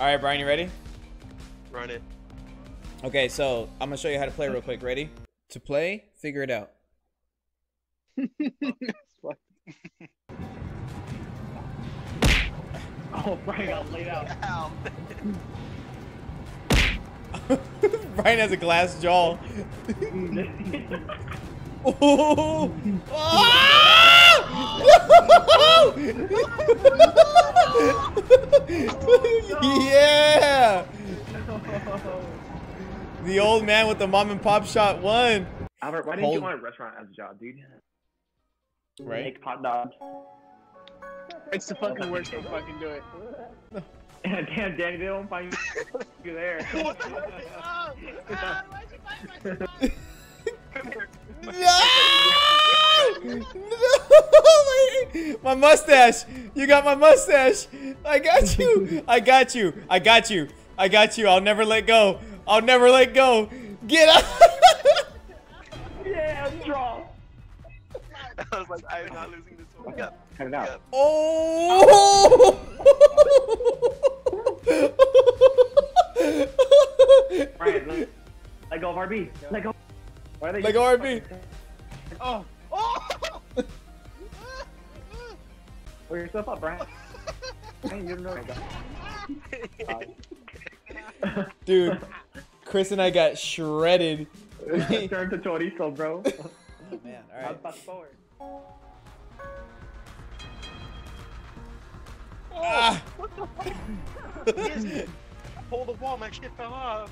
All right, Brian, you ready? Run it. Okay, so I'm gonna show you how to play real quick. Ready? To play, figure it out. Oh, Brian got laid out. Ow. Brian has a glass jaw. Oh! yeah! Oh! The old man with the mom and pop shot won. Albert, why didn't Hold- you want a restaurant as a job, dude? Right? Make hot dogs. It's the fucking worst to fucking do it. Damn, Danny, they don't find you there. Oh, why'd you find my No! No! My mustache! You got my mustache! I got you! I got you! I got you! I got you! I'll never let go! I'll never let go! Get up! yeah, draw. I was like, I'm not losing this one. Yeah. Cut it out. Yeah. Oh! Brian, let, let go of RB. Let go. Why are they Let go RB. Oh! Oh! Pull yourself up, Brian. Brian, you don't know. Dude, Chris and I got shredded. Turn to chorizo, bro. Man, alright. fast forward? Ah. Hold the wall, my shit fell off.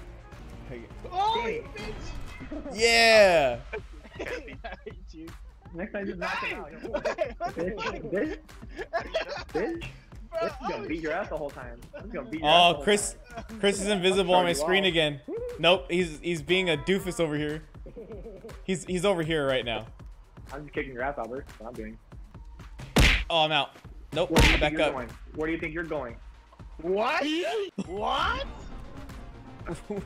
Oh, Danny, bitch! yeah! I hate you. next time just knock him out. What Bitch, bitch, bitch. This is gonna beat your ass the whole time. This is gonna beat your Oh, whole Chris. Chris is invisible on my screen again. Nope, he's he's being a doofus over here. He's he's over here right now. I'm just kicking your ass, Albert. That's what I'm doing. Oh, I'm out. Nope, Where do you think back you're up. going? Where do you think you're going? What? What?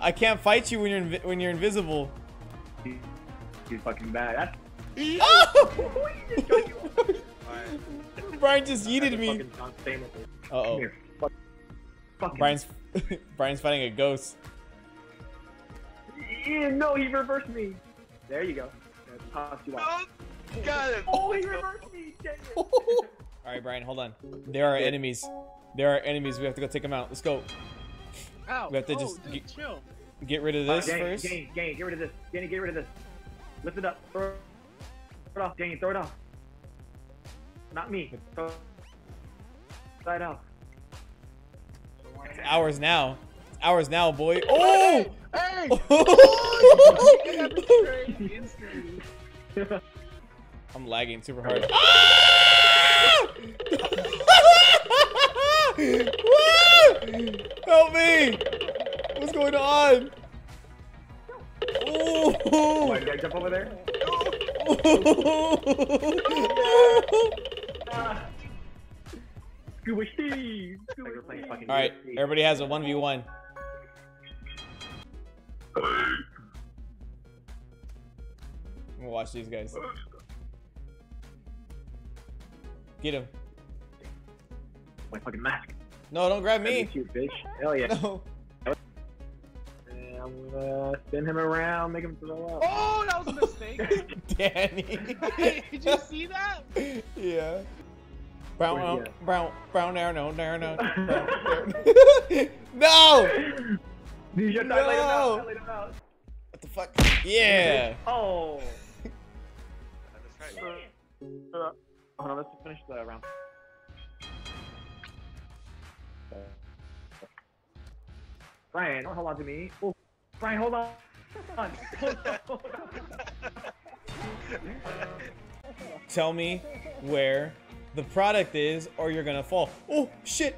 I can't fight you when you're invi- when you're invisible. You, you fucking bad. That's Oh! Alright. Brian just that's yeeted me. fucking John Uh Come oh. Here. Fuck. Fucking. Brian's Brian's fighting a ghost. Yeah, no, he reversed me. There you go. That you out. Oh, got it. Oh, he reversed me. Dang it. All right, Brian, hold on. There are enemies. There are enemies. We have to go take them out. Let's go. Ow. We have to oh, just dude, get- chill. Get rid of Uh, this Danny, first. Danny, Danny, get rid of this. Danny, get rid of this. Lift it up. Throw it off. Danny, throw it off. Not me. Throw it side out. It's ours now. It's ours now, boy. Oh! Hey! You got betrayed instantly. I'm lagging super hard. Ah! Help me! What's going on? Oh, did I jump over there? Ah. Scuba Steve. All right, everybody has a one v one. I'm gonna watch these guys. Get him. My fucking mask. No, don't grab me. You bitch. Hell yeah. No. I'm gonna spin him around, make him throw up. Oh, that was a mistake. Danny. Did you see that? yeah. Brown, Where's um, he brown, brown, brown, there, no, there, no. no! Dude, you gotta let him No. out. Let him out. What the fuck? Yeah. Oh. That's right. Hold on, let's finish the round. Brian, don't hold on to me. Oh, Brian, hold on. Hold on. Hold on. Tell me where the product is, or you're gonna fall. Oh shit!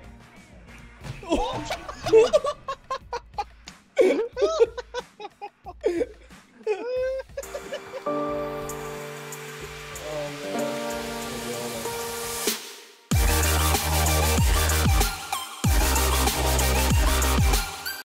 Oh.